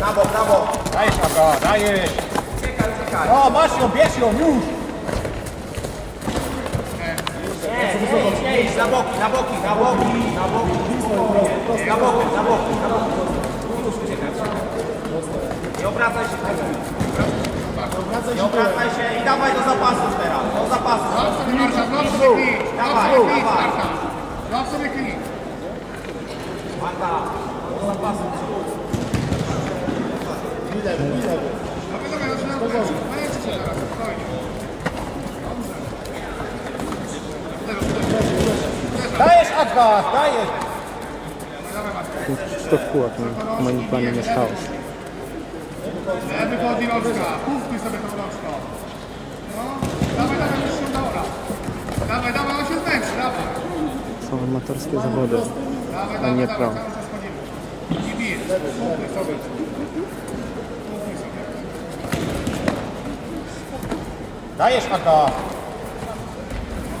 Na na bok. Dajesz Aga, dajesz. O, masz ją, bierz ją, już. Nie idź, na boki, na boki, na boki, na boki. Na boki, na boki, na boki. Nie obracaj się. Nie obracaj się i dawaj do zapasów teraz. Do zapasów. Dawaj, dawaj. Złap sobie klin. Marta, do zapasów. Dobra, dobra, zaczynam kręcić. Męczcie się teraz, spokojnie. Dajesz Aga, dajesz. W kółach, no. moim zdaniem jest chaos. Lewy chodzi rączka. Pustuj sobie tą rączką. No, dawaj, dawaj, już się raz. Dawaj, dawaj, on się zmęczy, dawaj. Są amatorskie zawody. Dawaj, A dawaj, nie dawaj, pro. cały czas chodzimy. I bij. Pustuj sobie. Pustuj sobie. Dajesz.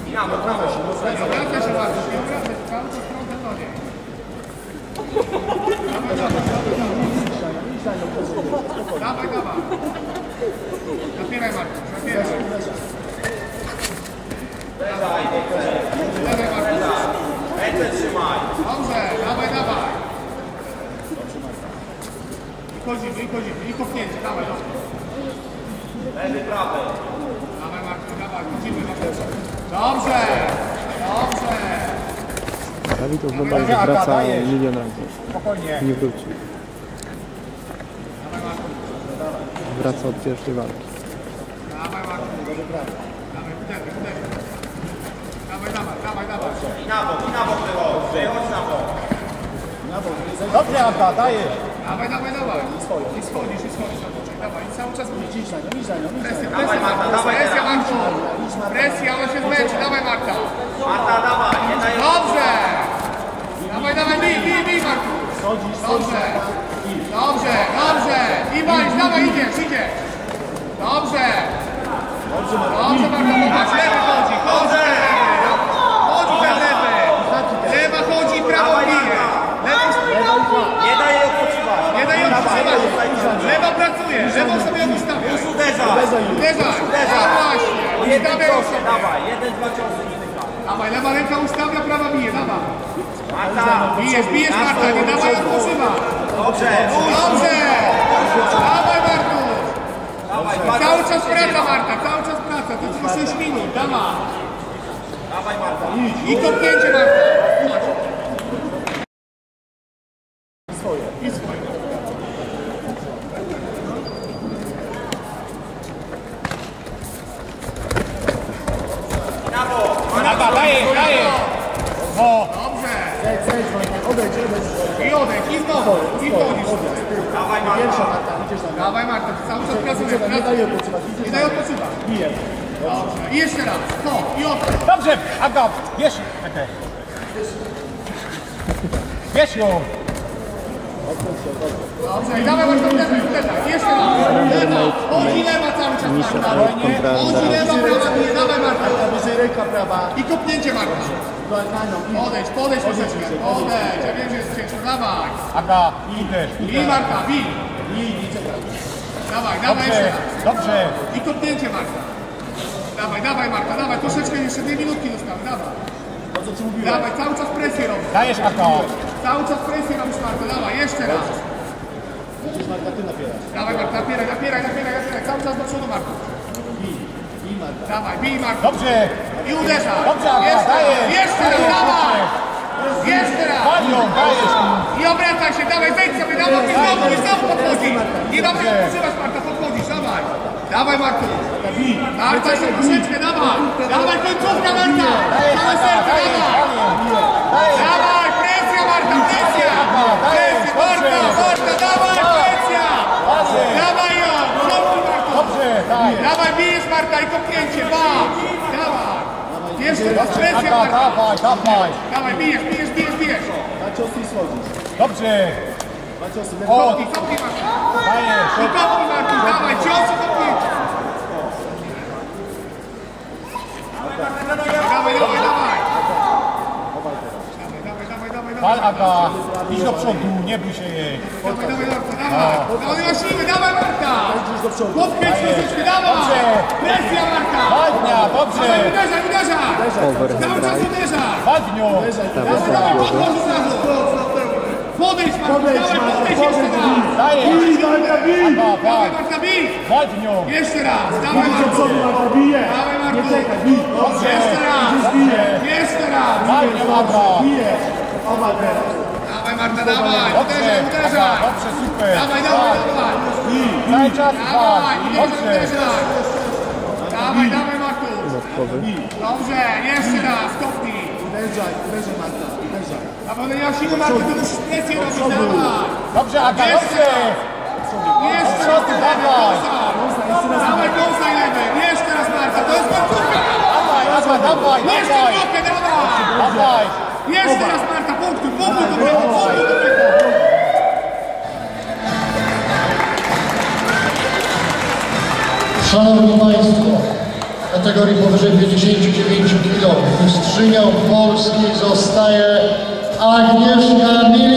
I na bok, na bok. Nie obracaj się obracaj się, czas prąd do niej. Dawaj, dawaj. Napieraj Marku, napieraj. Dawaj Marku. Ręce trzymaj. Dobrze, dawaj, dawaj. I chodzimy, i chodzimy, i kopnięcie, dawaj, dawaj. Lewy, prawy. Dawaj Marku, dawaj, chodzimy na plecy. Dobrze, dobrze. Dawid już chyba wraca milion razy. Nie wrócił. Wraca od pierwszej walki. Dawaj. Dawaj. Dawaj, dawaj, dawaj, dawaj. I na bok, i na bok wychodź. Wychodź na bok. Dobrze Aga, dajesz. Dawaj, dawaj, dawaj. I schodzisz, i schodzisz Dawaj, cały czas musisz. Presja, presja, Marta, Marta, dawaj presja. Marta. Presja, on się zmęczy. Dawaj, Marta. Marta, dawaj. Dobrze. Dawaj, dawaj, bij, bij, bij, Marku. Dobrze. Dobrze, dobrze. I walisz, dawaj, idziesz, idziesz. Dobrze, Marta, popatrz, lewy chodzi, chodzi ten lewy. Chodzi ten lewy. Lewa chodzi, prawo bije. Lewa, Nie daj jej odpoczywać. nie daj ją przytrzymać. Lewa pracuje, lewą sobie ustawia. Uderzaj. Uderzaj. A właśnie, Jeden ustawiaj ją cios, sobie. dawaj. Jeden, dwa ciosy. Dawaj, lewa ręka ustawia, prawa bije, dawaj. Marta. Bijesz, bijesz Marta, nie dawaj odpoczywać. Dobrze. Dobrze! Dawaj dwa Cały ciosy. czas praca Marta, cały czas praca, to tylko 6 minut, dawaj! Dawaj, Marta. I kopnięcie Marta! I swoje. Na bok. Dajesz, dajesz. No, Dobrze! I odejdź, i znowu, i wchodzisz. Dawaj, Marta. Dawaj Marta, cały czas pracujesz, nie daj odpoczywać. Nie daj odpoczywać. Dobrze, i jeszcze raz, to, i odejdź. dobrze Aga, bierz. Czekaj. Bierz ją. Dobrze, i dawaj uderzaj, uderzaj, I jeszcze raz. Lewa, chodzi lewa cały czas Marta. kontra Chodzi lewa, Andreas. prawa, bije, dawaj Marta. Ręka prawa, I kopnięcie Marta. na nią. Odejdź, podejdź troszeczkę, podejdź, ja wiem, że jest ciężko, dawaj. Aga, idziesz. Bij Marta, bij. Dawaj, dawaj jeszcze Dobrze, raz. dobrze. I kopnięcie Marta. Dawaj, dawaj Marta, dawaj, troszeczkę jeszcze dwie minutki zostały, dawaj. Dawaj, cały czas presję robisz. Dajesz Aga. Cały czas presję robisz Marta, dawaj, jeszcze raz. Dawaj Marta, napieraj, napieraj, napieraj, napieraj, cały czas do przodu Marta. Dawaj, bij Marta. Dobrze. I uderzaj. Dobrze, Jeszcze raz, jeszcze raz, dawaj. Jeszcze raz. Panią, dajesz. I obracaj się, dawaj, wejdź sobie, dawaj, i znowu, i znowu podchodzi. Nie Dobrze. odpoczywać, Marta, podchodzisz, dawaj. Dawaj, Martu. Marta, jeszcze troszeczkę, dawaj. Dawaj, końcówka, Marta. Całe serce, dawaj. Dajesz. Dawaj, presja, Marta, presja. Presja, Marta, Marta, dawaj, presja. Dawaj ją, szopki, Marta. Dobrze, daj. Dawaj, bijesz, Marta, i kopnięcie, ba. Dawaj. Jeszcze raz, presja, Marta. dawaj, dawaj. Dawaj, bijesz, bijesz, bijesz, bijesz. Dwa ciosy i schodzisz. Dobrze. Dwa ciosy, O, Kopnij, kopnij, Marta. dajesz. I kopnij, Marta, dawaj, cios i kopnięcie. Dawaj, dawaj, dawaj. Dawaj, dawaj, dawaj, dawaj, dawaj. Aga. Do przodu, nie bój się jej. Dawaj, dawaj, Marta, dawaj! Dawaj, na dawaj, Marta! Popchnieć troszeczkę, dawaj! Dobrze. Presja, Marta! Dawaj, dobrze. uderzaj, uderzaj! Over Cały czas strike. uderzaj! Ładnią. Dawaj, dawaj, podchodź od razu! Podejdź, Marta, dawaj, podejdź jeszcze raz! Dajesz. Dawaj, Dawaj, Marta, bij! ładnią. Jeszcze raz! Dawaj, Marta! Dawaj, Marta! Dobrze. Jeszcze raz! Jeszcze raz! Ładnie, Marta. Dawaj, Marta, dawaj! Dobrze. Uderzaj, uderzaj! Dobrze, super. Dawaj, dawaj, dawaj! Daj czas, Dawaj, uderzaj, Dobrze. uderzaj! Dawaj, dawaj, Martu! Dodatkowy. Dobrze, jeszcze raz, kopnij! Uderzaj, uderzaj Marta, uderzaj. Dawaj, ja siłę, Marta, to musisz presję robić, dawaj! Dobrze, Aga, Jeszcze dobrze. Jeszcze raz, dawaj. Dawaj, kąsaj lewy! Jeszcze raz, Marta, to jest końcówka! Dawaj, Aga, dawaj, Jeszcze dawaj. trochę, dawaj! Dawaj. Jeszcze raz, Marta, punktuj, punktuj do do prawo! Szanowni Państwo, w kategorii powyżej 59 kg mistrzynią Polski zostaje Agnieszka Milion!